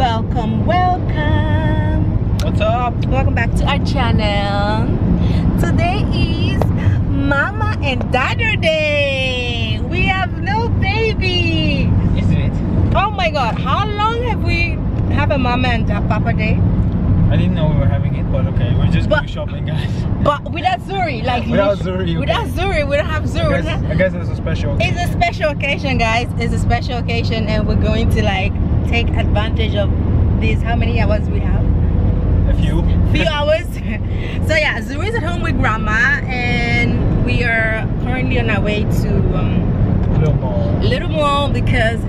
welcome, welcome. What's up? Welcome back to our channel. Today is Mama and Daughter Day. We have no baby. isn't it? Oh my God! How long have we have a Mama and a Papa Day? I didn't know we were having it, but okay, we're just But- going shopping, guys. But without Zuri, like Without Zuri, okay. without Zuri, we don't have Zuri. I guess, I guess it's a special. It's a special occasion, guys. It's a special occasion, and we're going to like take advantage of this. How many hours we have? A few. Few hours. so yeah, Zuri's at home with grandma, and we are currently on our way to um, Little mall. Little Mall because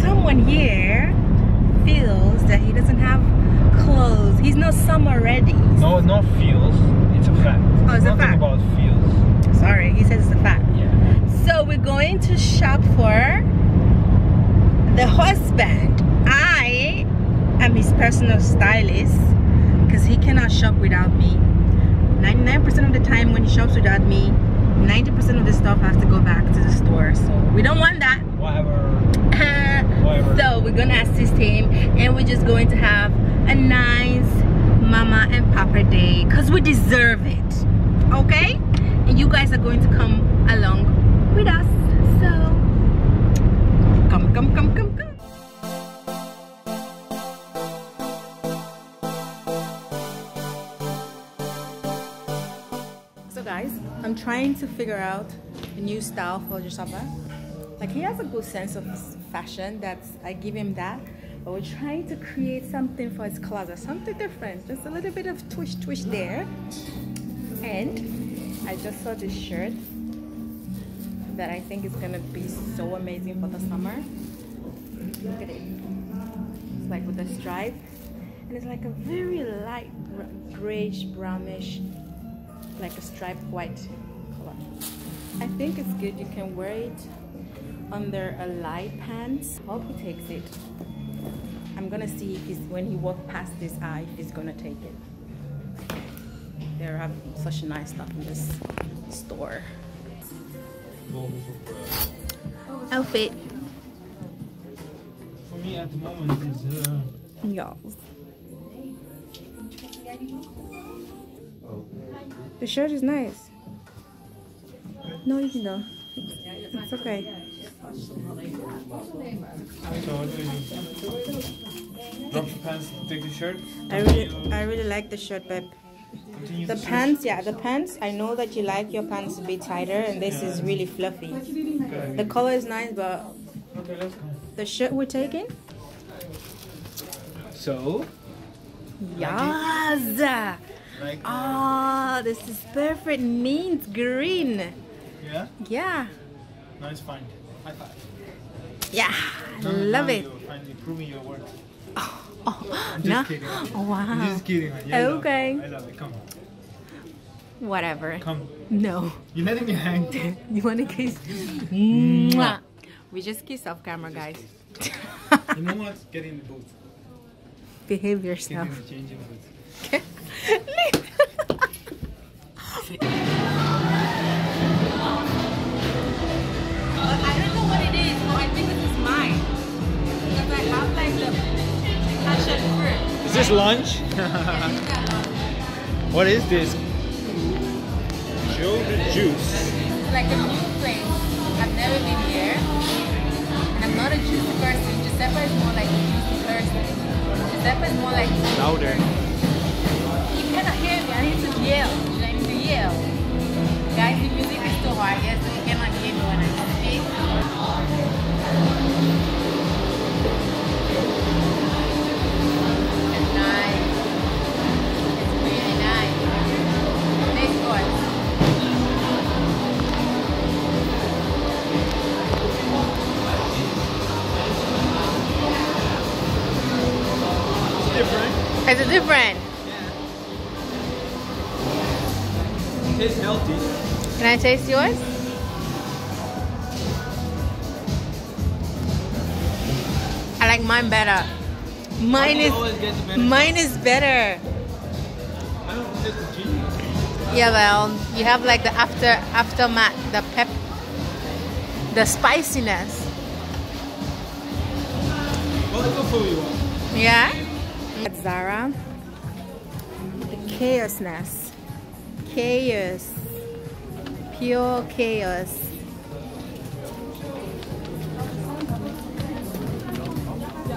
someone here feels that he doesn't have clothes. He's not summer ready. No, not feels. It's a fact. Oh, it's a Nothing fact. about feels. Sorry, he says it's a fact. Yeah. So we're going to shop for the husband. I am his personal stylist because he cannot shop without me. 99% of the time when he shops without me, 90% of the stuff has to go back to the store. So we don't want that. Whatever. Whatever. so we're gonna assist him and we're just going to have a nice mama and papa day because we deserve it. Okay? And you guys are going to come along with us. So come, come, come, come, come. So guys, I'm trying to figure out a new style for Giuseppe. Like he has a good sense of fashion. That's I give him that. But we're trying to create something for his closet, something different. Just a little bit of twist, twist there. And I just saw this shirt that I think is gonna be so amazing for the summer. Look at it. It's like with a stripe, and it's like a very light grayish, brownish, like a striped white color. I think it's good. You can wear it under a light pants. Hope he takes it. I'm gonna see if he's when he walk past this eye if he's gonna take it. They have such nice stuff in this store. Outfit. For me at the moment is uh, Y'all. The shirt is nice. No, you know. It's okay. so what do we do? Drop the pants, take the shirt. I really, I really like the shirt, babe. Continue The pants, yeah, the pants. I know that you like your pants a bit tighter, and this is really fluffy. Okay. The color is nice, but Okay, let's go. the shirt we're taking, So, yes. like, Oh, this is perfect. Mint green. yeah, Yeah, nice find. High five. yeah, Now- love now it. You're finally proving your worth. Oh, I'm oh, just no. kidding. Oh, wow. I'm just kidding. Yeah, I love. Okay. I love it. Come, Whatever. come. No. You're letting me hang. You want to kiss? Mm. Mwah. We just kiss off camera, guys. you know what? Get in the booth. Behave Get yourself. in the changing booth. Is this lunch? what is this? Joe Juice. Like a new place. I've never been here. And I'm not a juicy person. Giuseppe is more like a juicy person. Giuseppe is more like Louder. You cannot hear me. I need to yell. I need to yell. Guys, the music is too hard, yes, so you cannot hear me when I speak. Taste yours? I like mine better. Mine is always get the better. mine is better. I don't taste the genius. Yeah, well, you have like the after aftermath, the pep, the spiciness. What the fuck you want? Yeah? At Zara, the chaosness. Chaos. Pure chaos.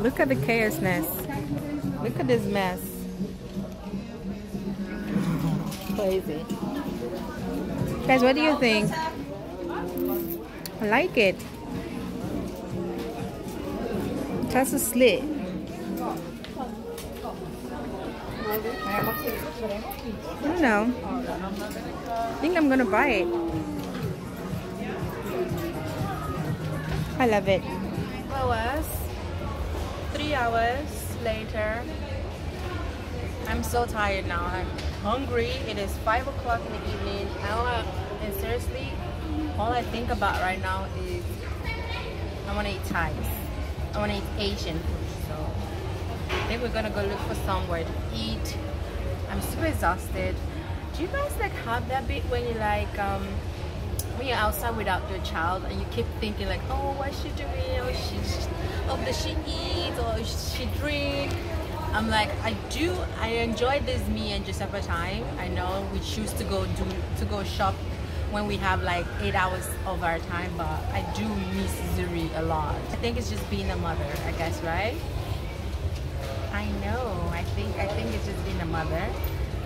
Look at the chaosness. Look at this mess. Crazy. Guys, what do you think? I like it. That's a slit. I don't know. I think I'm gonna buy it. I love it. Three hours later. I'm so tired now. I'm hungry. It is five o'clock in the evening. I, and seriously, all I think about right now is I want to eat Thai. I want to eat Asian food. So I think we're gonna go look for somewhere to eat. I'm super exhausted. Do you guys like have that bit when you like um when you're outside without your child and you keep thinking like, oh, what's she doing? Oh, she, oh, does she eat or she drink? I'm like, I do, I enjoy this me and Giuseppe time. I know we choose to go do, to go shop when we have like eight hours of our time, but I do miss Zuri a lot. I think it's just being a mother, I guess, right? I know. I think I think it's just being a mother,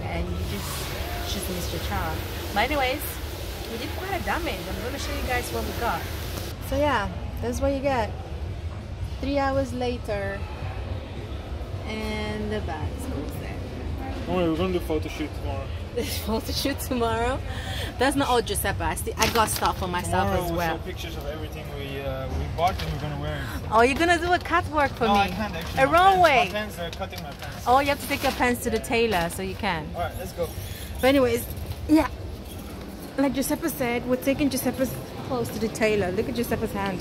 and you just just miss your child. But anyways, we did quite a damage. I'm gonna show you guys what we got. So yeah, that's what you get. Three hours later, and the bags goes there. Don't worry, we're gonna do photo shoot tomorrow. This photo shoot tomorrow. That's not all Giuseppe. I, still, I got stuff for myself tomorrow as we'll well. show pictures of everything we uh, we bought and we're gonna wear it. Oh, you're gonna do a catwalk for no, me? I can't actually. A runway. pants- My pants are cutting my pants. Oh, you have to take your pants to the tailor so you can. Alright, let's go. But anyways, yeah. Like Giuseppe said, we're taking Giuseppe's clothes to the tailor. Look at Giuseppe's hand.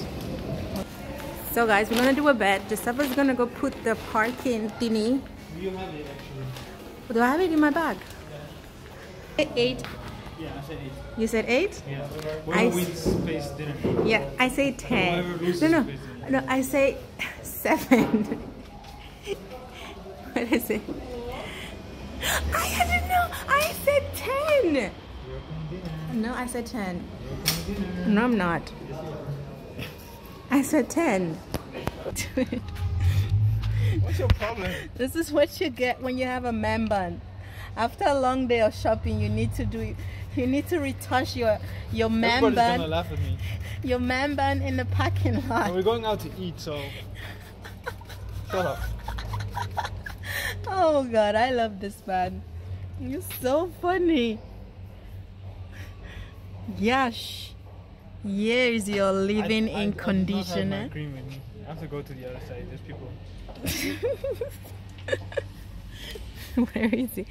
So guys, we're gonna do a bet. Giuseppe's gonna go put the parking thingy. You have it actually. Do I have it in my bag? Eight. Yeah, I said eight. You said eight? Yeah. I Whoever wins space dinner. Yeah, I say ten. No, no, no. I say seven. what is it? I. I said ten. No, I said ten. No, I'm not. I said ten. What's your problem? this is what you get when you have a man bun. After a long day of shopping, you need to do. You need to retouch your your man Everybody's gonna laugh at me. your man bun in the parking lot. And we're going out to eat, so shut up. Oh god, I love this man. You're so funny. Yash. here is you're living I- I- I in do not have my conditioner. cream with me. I have to go to the other side. There's people. Where is he?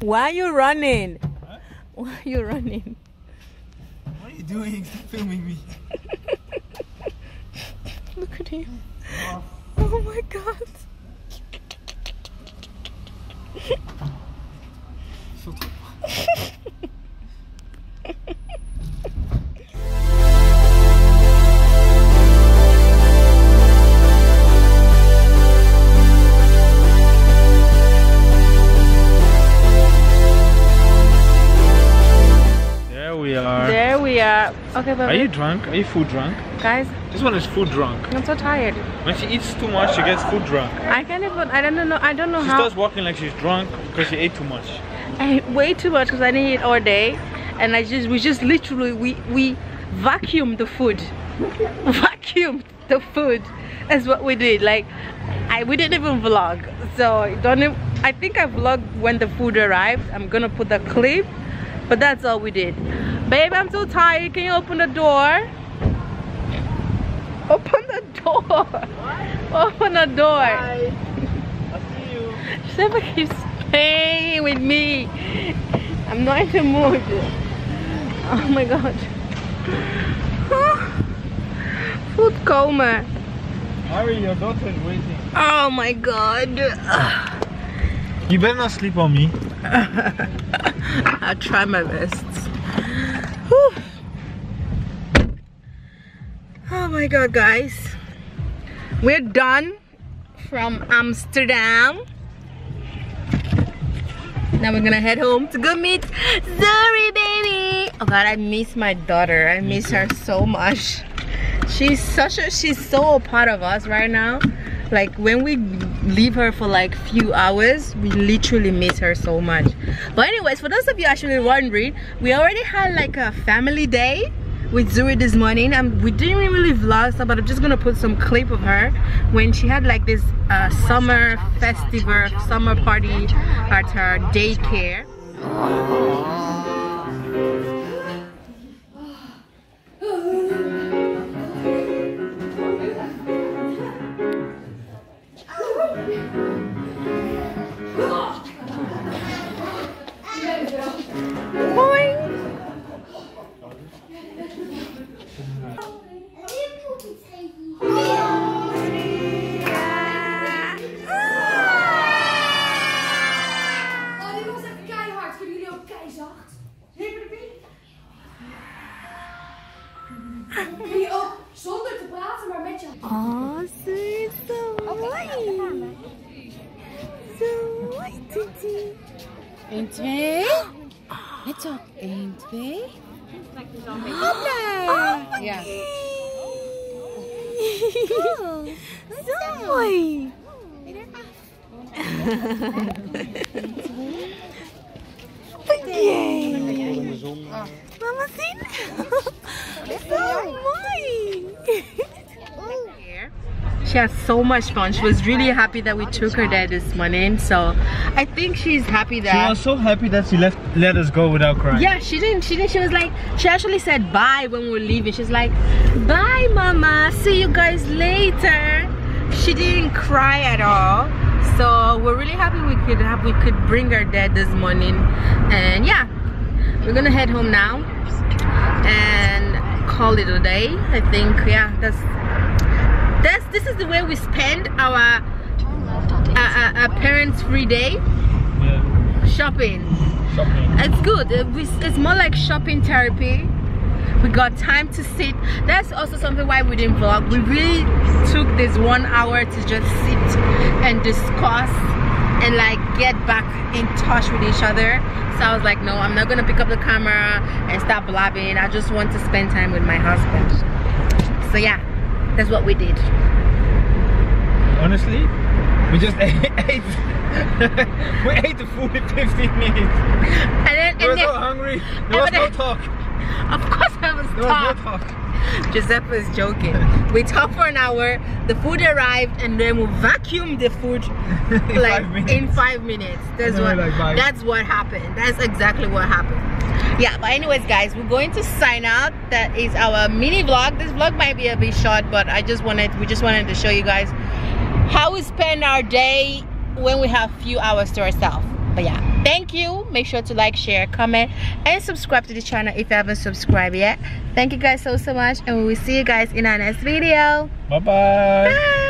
Why are you running? Huh? Why are you running? What are you doing? Stop filming me. Look at him. Oh. Oh my god. Okay, but Are you drunk? Are you food drunk? guys, This one is food drunk. I'm so tired. When she eats too much, she gets food drunk. I can't even. I don't know. I don't know She how. starts walking like she's drunk because she ate too much. I ate way too much because I didn't eat all day, and I just we just literally we we vacuumed the food, vacuumed the food. That's what we did. Like, I we didn't even vlog. So don't. Even, I think I vlogged when the food arrived. I'm gonna put the clip, but that's all we did. Babe, I'm so tired. Can you open the door? Open the door. Open the door. I see you. Giuseppe keeps playing with me. I'm not in the mood. Oh my god. Food coma. Hurry, your daughter is waiting. Oh my god. You better not sleep on me. I'll try my best. Whew. Oh my god, guys. We're done from Amsterdam. Now we're gonna head home to go meet Zuri, baby. Oh God, I miss my daughter. I miss her so much. She's such a, she's so a part of us right now. Like when we leave her for like few hours, we literally miss her so much. But anyways, for those of you actually wondering, we already had like a family day with Zuri this morning. And we didn't really vlog so but I'm just gonna put some clip of her when she had like this uh, summer festival summer party at her daycare 1, 2. Let op. 1, 2. Hopla. Ja. Zo mooi. Yay. Mama zien? Zo mooi. She had so much fun. She was really happy that we took her there this morning. So I think she's happy that. She was so happy that she left let us go without crying. Yeah, she didn't. She didn't. She was like, she actually said bye when we were leaving. She's like, bye, mama. See you guys later. She didn't cry at all. So we're really happy we could have we could bring her there this morning. And yeah, we're gonna head home now and call it a day. I think yeah, that's this is the way we spend our uh, uh, uh, parents' free day? Yeah. shopping. Shopping. it's good. It's more like shopping therapy. We got time to sit. That's also something why we didn't vlog. We really took this one hour to just sit and discuss and like get back in touch with each other. So i was like no i'm not gonna pick up the camera and start blabbing. I just want to spend time with my husband. So yeah that's what we did Honestly, we just ate. we ate the food in 15 minutes. and then, We were so hungry. There was no talk. of course i was There was no talk. Giuseppe is joking. We talked for an hour, the food arrived, and then we vacuumed the food In like five minutes. in five minutes. That's what like, that's what happened. That's exactly what happened. Yeah, but anyways, guys, we're going to sign out. That is our mini vlog. This vlog might be a bit short, but I just wanted we just wanted to show you guys how we spend our day when we have few hours to ourselves. But yeah, thank you. Make sure to like, share, comment, and subscribe to the channel if you haven't subscribed yet. Thank you guys so so much, and we will see you guys in our next video. Bye bye. Bye.